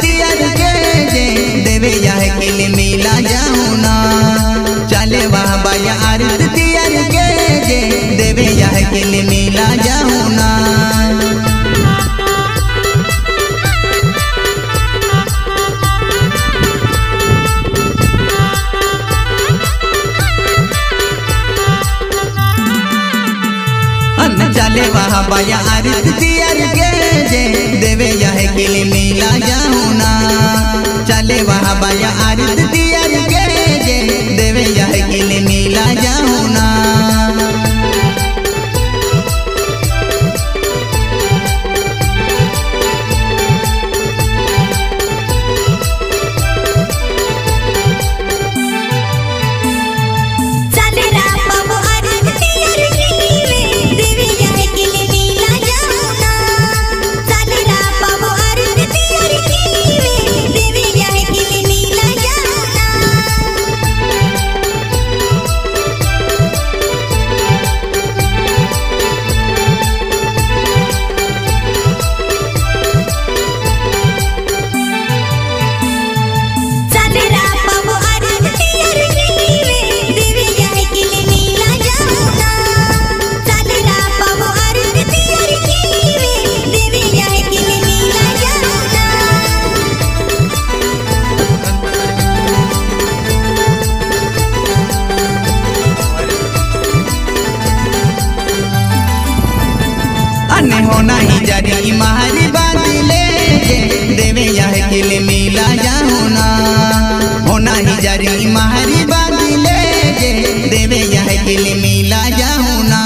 तियर के जे। देवे यह किल मिला चले वह बाया आरती के देवे यह किल मिला जाऊँ ना चले वहाँ बाया तियर के जे देवे यह किल मिला जाऊना चले वहाँ बाया आरती। जरी मारी बांधिले जे। देवे यह किल मिला ना।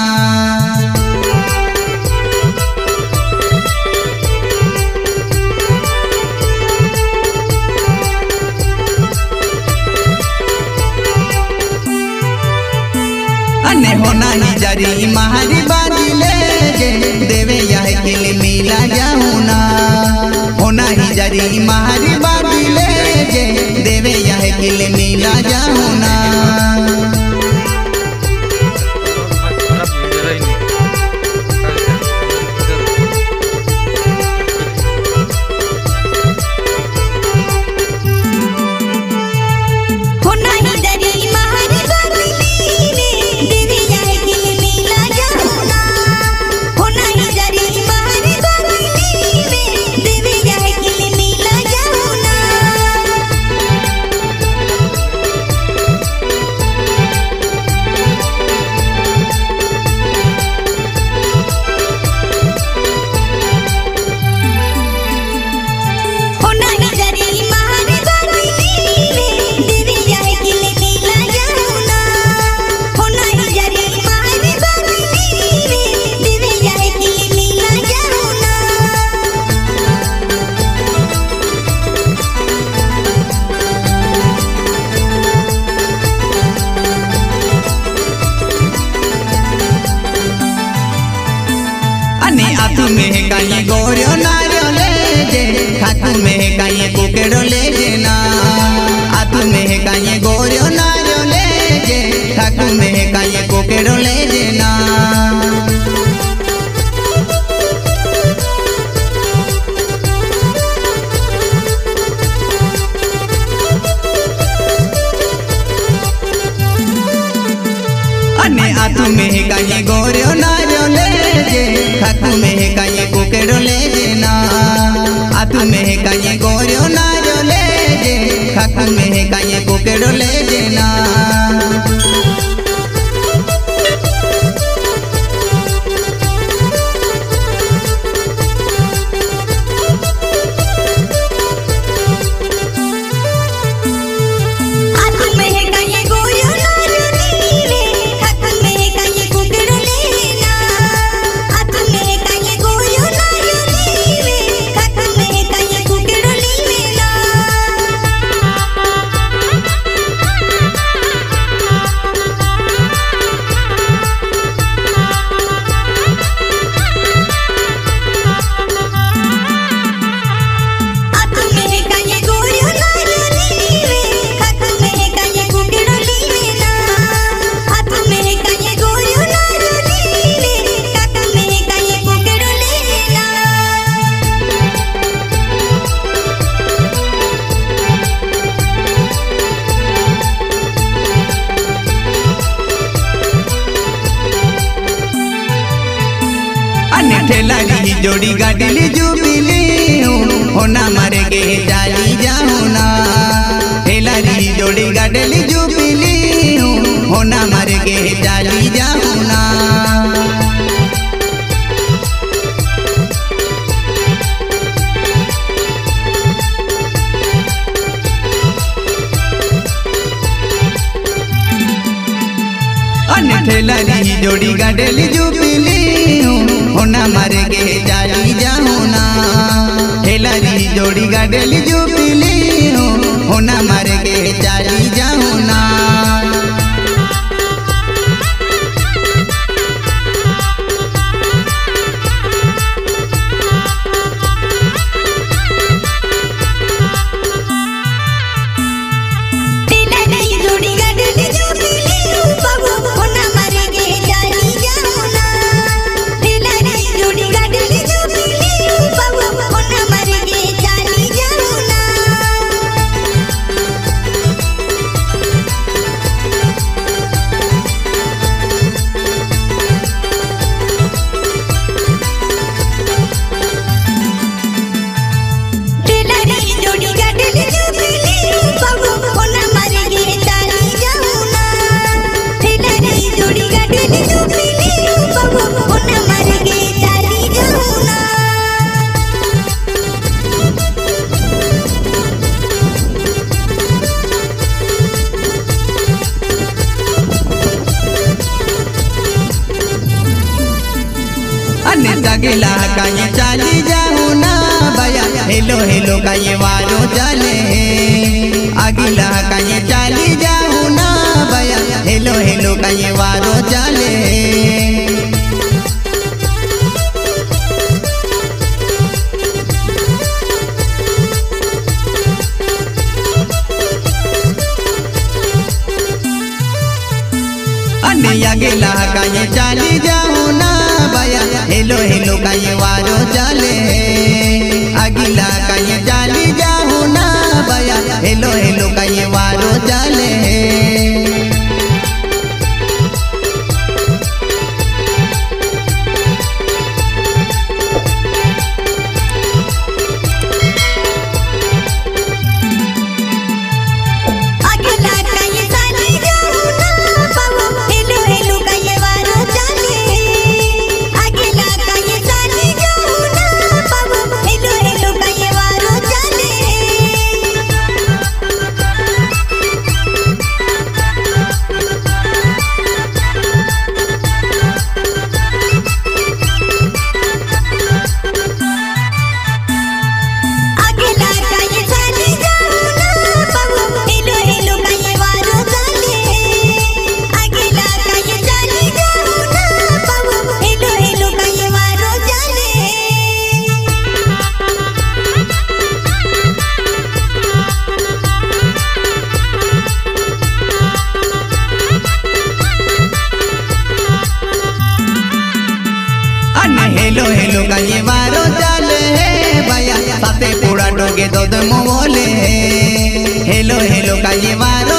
होना ही जरी मारी बांधिले जे। देवे यह किल मिला जाऊँ ना। बाबी मारी बांधिले जे देवे यह किल मिला जाऊँ आतु में गोरियो नारियो ले जे? में काये कुकेड़ो ले जे ना? आतु में काये जोड़ी गाडली जो मिली होना मर गे जाली जाऊना हेलारी जोड़ी गाडली जो मिली होना मर गे जाली गाड़ी जोड़ी गाडली जुबिली। होना मारे गे जाली जा। अगला कहीं चली जाऊ ना भया। हेलो हेलो, कहीं वालो चले अगला कहीं चली जाऊ ना भया। हेलो हेलो, कहीं वालो चले अगला कहीं चली जा मारो भैया। पूरा डोगे दो मोले हेलो हेलो कहीं मारो